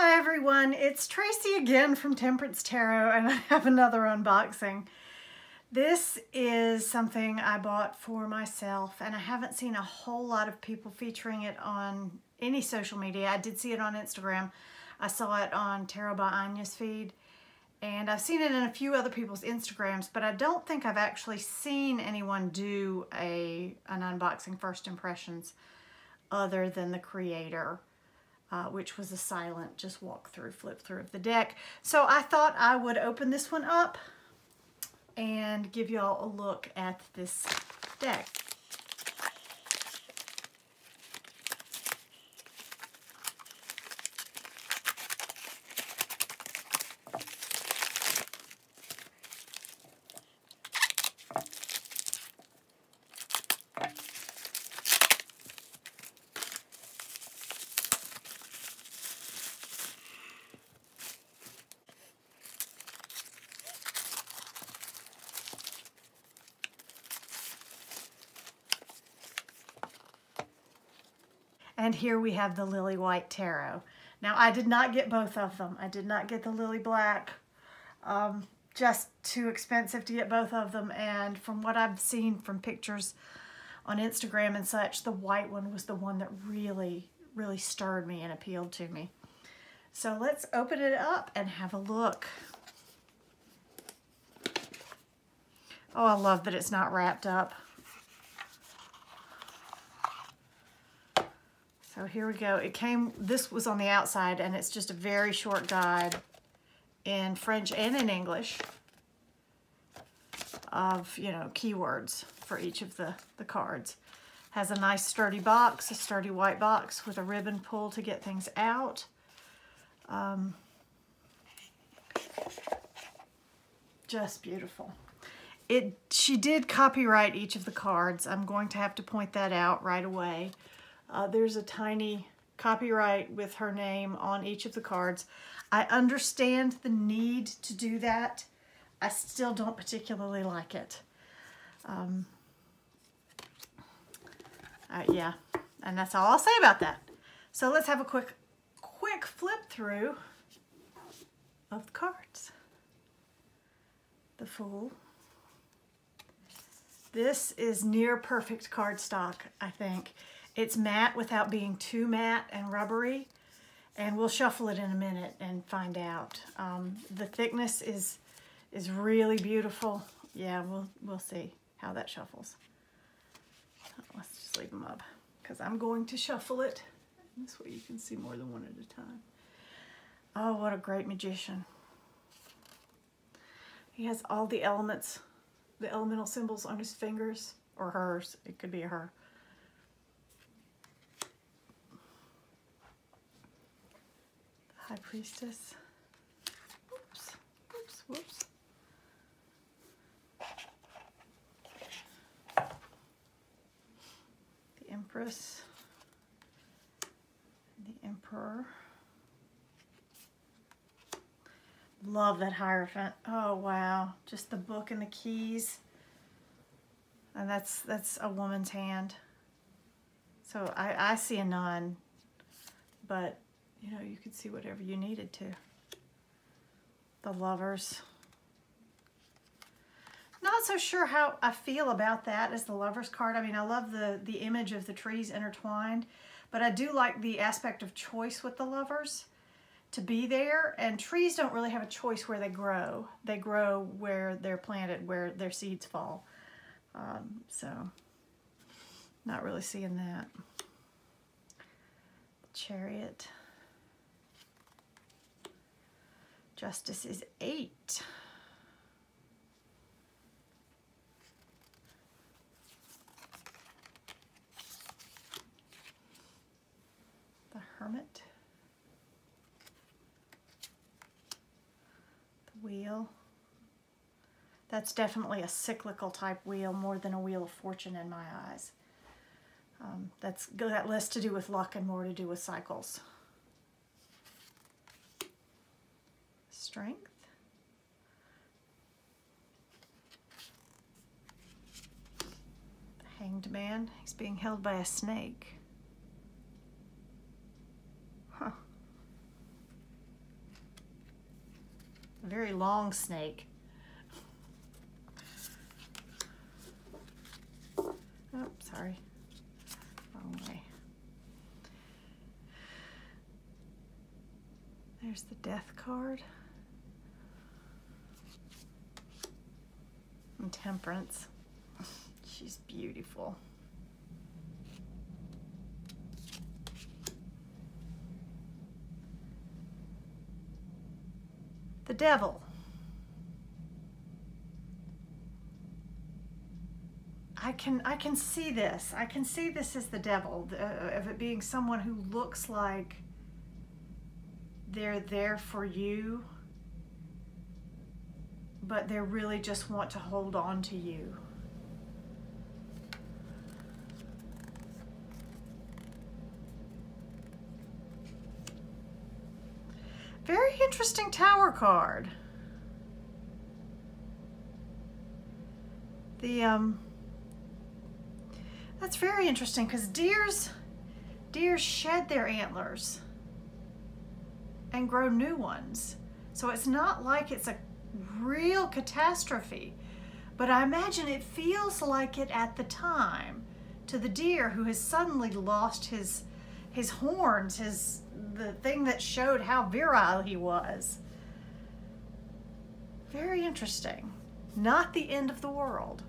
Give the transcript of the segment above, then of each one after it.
Hi everyone, it's Tracy again from Temperance Tarot and I have another unboxing. This is something I bought for myself and I haven't seen a whole lot of people featuring it on any social media. I did see it on Instagram. I saw it on Tarot by Anya's feed and I've seen it in a few other people's Instagrams, but I don't think I've actually seen anyone do a an unboxing first impressions other than the creator uh, which was a silent just walk through, flip through of the deck. So I thought I would open this one up and give y'all a look at this deck. And here we have the Lili White Tarot. Now I did not get both of them. I did not get the Lili Black. Um, just too expensive to get both of them. And from what I've seen from pictures on Instagram and such, the white one was the one that really, really stirred me and appealed to me. So let's open it up and have a look. Oh, I love that it's not wrapped up. So here we go. It came, this was on the outside and it's just a very short guide in French and in English of, you know, keywords for each of the, the cards. Has a nice sturdy box, a sturdy white box with a ribbon pull to get things out. Um, just beautiful. It, she did copyright each of the cards. I'm going to have to point that out right away. Uh, there's a tiny copyright with her name on each of the cards. I understand the need to do that. I still don't particularly like it. Um, uh, yeah, and that's all I'll say about that. So let's have a quick, quick flip through of the cards. The Fool. This is near perfect cardstock, I think. It's matte without being too matte and rubbery. And we'll shuffle it in a minute and find out. Um, the thickness is is really beautiful. Yeah, we'll, we'll see how that shuffles. Let's just leave them up because I'm going to shuffle it. This way you can see more than one at a time. Oh, what a great magician. He has all the elements, the elemental symbols on his fingers, or hers. It could be her. High Priestess. Oops, oops, whoops. The Empress. The Emperor. Love that Hierophant. Oh, wow. Just the book and the keys. And that's that's a woman's hand. So I, I see a nun, but you know, you could see whatever you needed to. The lovers. Not so sure how I feel about that as the lovers card. I mean, I love the, the image of the trees intertwined, but I do like the aspect of choice with the lovers to be there. And trees don't really have a choice where they grow. They grow where they're planted, where their seeds fall. Um, so, not really seeing that. Chariot. Justice is eight. The Hermit. The Wheel. That's definitely a cyclical type wheel more than a wheel of fortune in my eyes. Um, that's got less to do with luck and more to do with cycles. Strength. The hanged man, he's being held by a snake. Huh. A very long snake. Oh, sorry. Wrong way. There's the death card. And temperance. She's beautiful. The devil. I can I can see this. I can see this as the devil uh, of it being someone who looks like they're there for you, but they really just want to hold on to you. Very interesting tower card. The um that's very interesting because deers deers shed their antlers and grow new ones. So it's not like it's a real catastrophe, but I imagine it feels like it at the time to the deer who has suddenly lost his his horns, his the thing that showed how virile he was. Very interesting. Not the end of the world,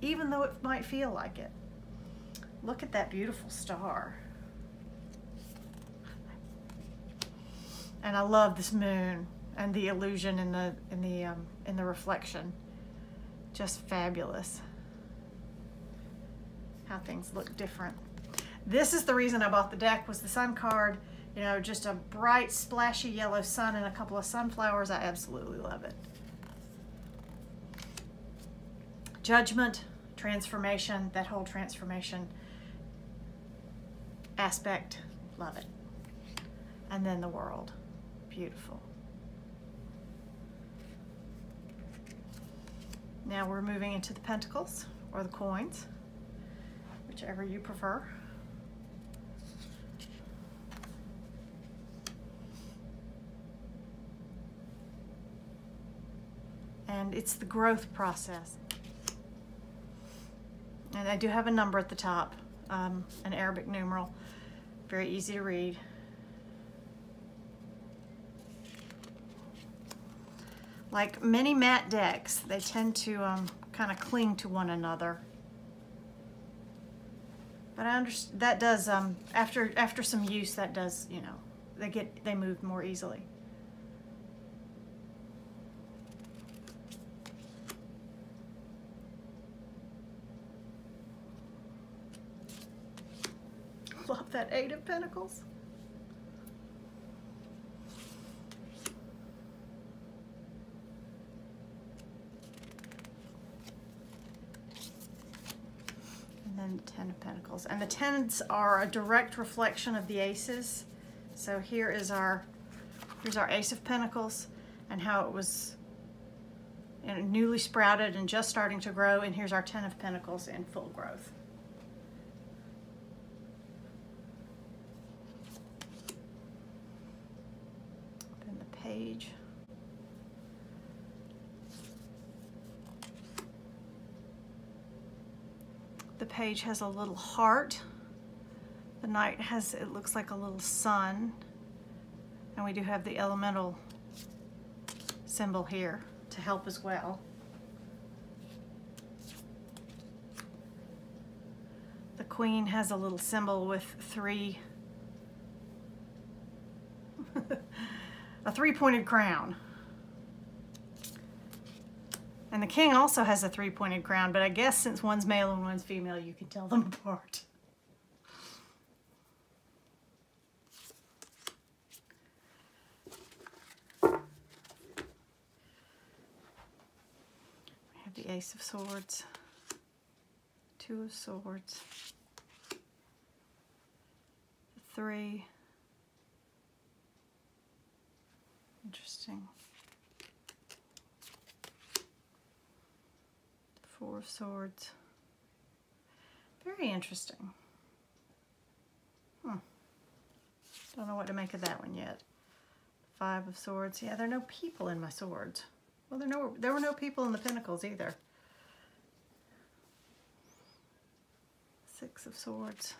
even though it might feel like it. Look at that beautiful star. And I love this moon and the illusion in the in the um, in the reflection. Just fabulous. How things look different. This is the reason I bought the deck was the sun card you know, just a bright, splashy yellow sun and a couple of sunflowers. I absolutely love it. Judgment, transformation, that whole transformation aspect, love it. And then the world, beautiful. Now we're moving into the pentacles or the coins, whichever you prefer. and it's the growth process. And I do have a number at the top, um, an Arabic numeral, very easy to read. Like many matte decks, they tend to um, kind of cling to one another. But I understand that does um, after after some use that does you know they get they move more easily. Love that Eight of Pentacles. And then Ten of Pentacles. And the tens are a direct reflection of the aces. So here is our, here's our Ace of Pentacles and how it was you know, newly sprouted and just starting to grow. And here's our Ten of Pentacles in full growth. page. The page has a little heart. The knight has, it looks like a little sun. And we do have the elemental symbol here to help as well. The queen has a little symbol with three a three-pointed crown. And the king also has a three-pointed crown, but I guess since one's male and one's female, you can tell them apart. We have the Ace of Swords, Two of Swords, three, Interesting. Four of Swords. Very interesting. Hmm. Don't know what to make of that one yet. Five of Swords. Yeah, there are no people in my swords. Well, there, no, there were no people in the Pentacles either. Six of Swords.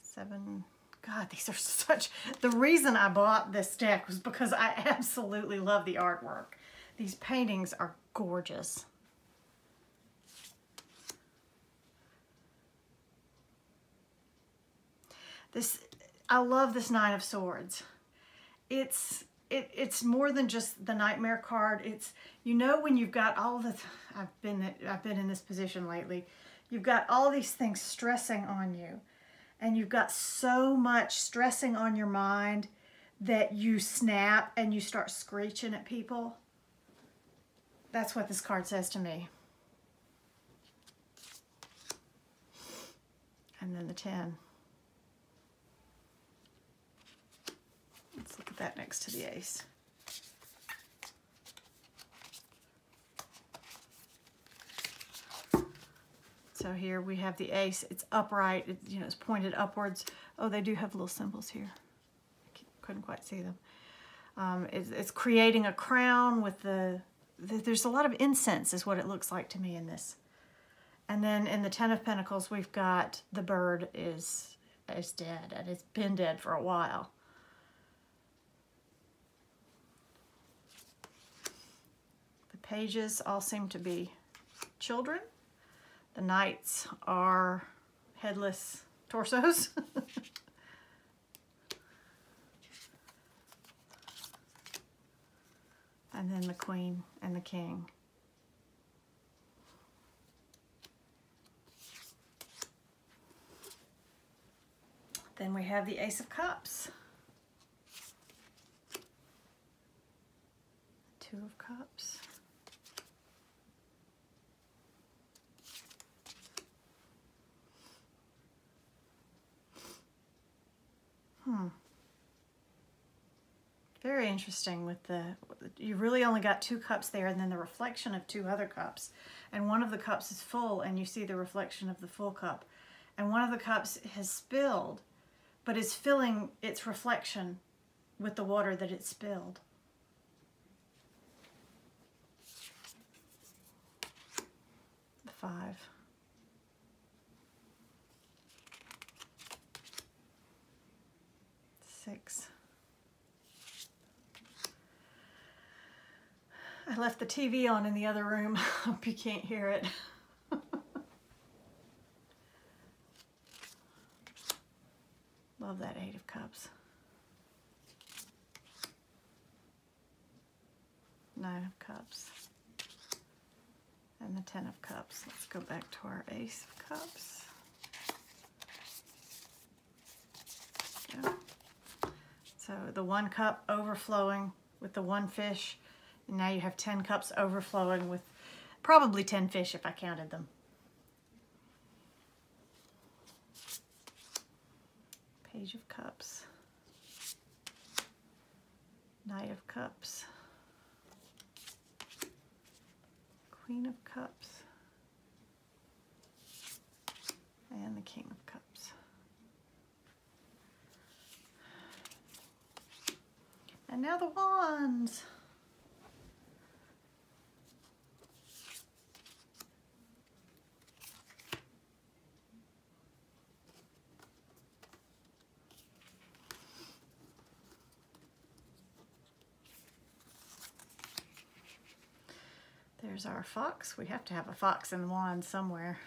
Seven. God, these are such... The reason I bought this deck was because I absolutely love the artwork. These paintings are gorgeous. This, I love this Nine of Swords. It's it, it's more than just the nightmare card. It's you know when you've got all the I've been I've been in this position lately. You've got all these things stressing on you, and you've got so much stressing on your mind that you snap and you start screeching at people. That's what this card says to me. And then the 10. Let's look at that next to the ace. So here we have the ace. It's upright. It, you know, it's pointed upwards. Oh, they do have little symbols here. I couldn't quite see them. Um, it's, it's, creating a crown with the, the, there's a lot of incense is what it looks like to me in this. And then in the Ten of Pentacles, we've got the bird is, is dead and it's been dead for a while. The pages all seem to be children. The knights are headless torsos. and then the queen and the king. Then we have the Ace of Cups. Two of Cups. Hmm. Very interesting with the, you really only got two cups there and then the reflection of two other cups. And one of the cups is full and you see the reflection of the full cup. And one of the cups has spilled, but is filling its reflection with the water that it spilled. Five. six. I left the TV on in the other room. Hope you can't hear it. Love that Eight of Cups. Nine of Cups. And the Ten of Cups. Let's go back to our Ace of Cups. So the one cup overflowing with the one fish. Now you have 10 cups overflowing with probably 10 fish if I counted them. Page of Cups. Knight of Cups. Queen of Cups. And the King of Cups. And now the wands. There's our fox. We have to have a fox in the wand somewhere.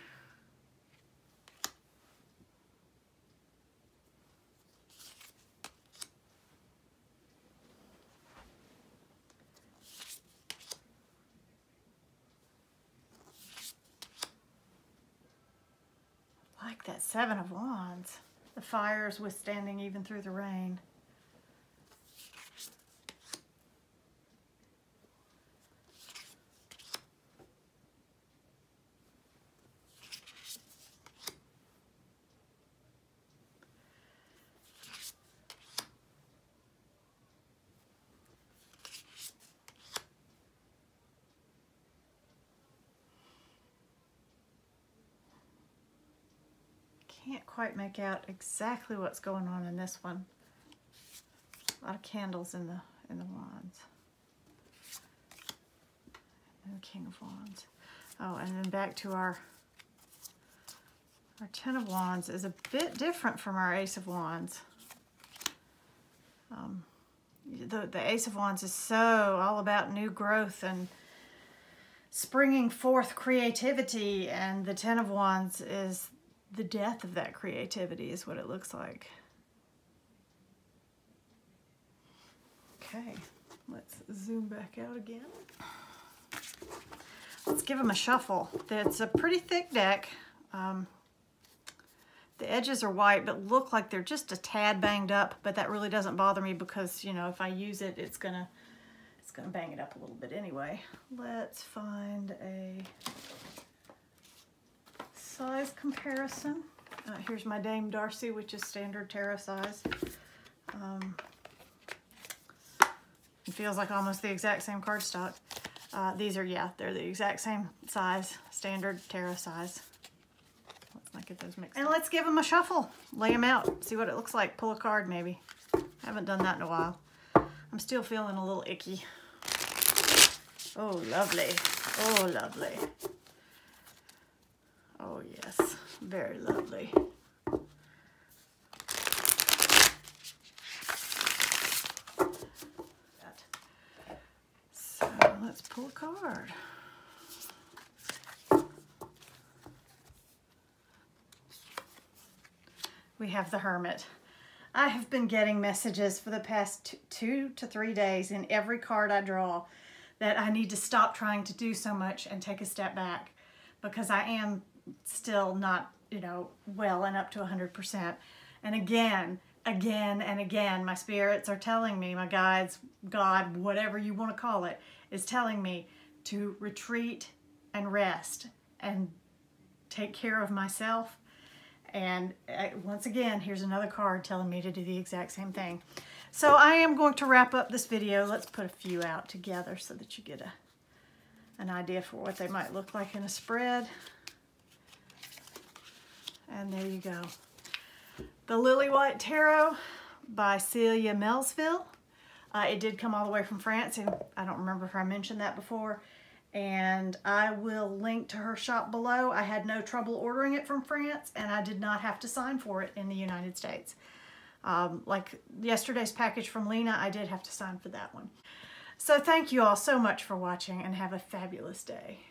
Like that Seven of Wands. The fire is withstanding even through the rain. Can't quite make out exactly what's going on in this one. A lot of candles in the in the wands. And the King of Wands. Oh, and then back to our our Ten of Wands is a bit different from our Ace of Wands. Um, the, the Ace of Wands is so all about new growth and springing forth creativity and the Ten of Wands is the death of that creativity is what it looks like. Okay, let's zoom back out again. Let's give them a shuffle. It's a pretty thick deck. Um, the edges are white, but look like they're just a tad banged up, but that really doesn't bother me because, you know, if I use it, it's gonna, it's gonna bang it up a little bit anyway. Let's find a size comparison. Uh, here's my Dame Darcy, which is standard tarot size. Um, it feels like almost the exact same cardstock. Uh, these are, yeah, they're the exact same size, standard tarot size. Let's not get those mixed And let's give them a shuffle. Lay them out, see what it looks like. Pull a card maybe. Haven't done that in a while. I'm still feeling a little icky. Oh, lovely. Oh, lovely. Oh, yes. Very lovely. So let's pull a card. We have the Hermit. I have been getting messages for the past two to three days in every card I draw that I need to stop trying to do so much and take a step back because I am still not, you know, well and up to 100%. And again, again and again, my spirits are telling me, my guides, God, whatever you want to call it, is telling me to retreat and rest and take care of myself. And uh, once again, here's another card telling me to do the exact same thing. So I am going to wrap up this video. Let's put a few out together so that you get a, an idea for what they might look like in a spread. And there you go. The Lili White Tarot by Celia Melesville. Uh, it did come all the way from France, and I don't remember if I mentioned that before. And I will link to her shop below. I had no trouble ordering it from France, and I did not have to sign for it in the United States. Um, like yesterday's package from Lena, I did have to sign for that one. So thank you all so much for watching, and have a fabulous day.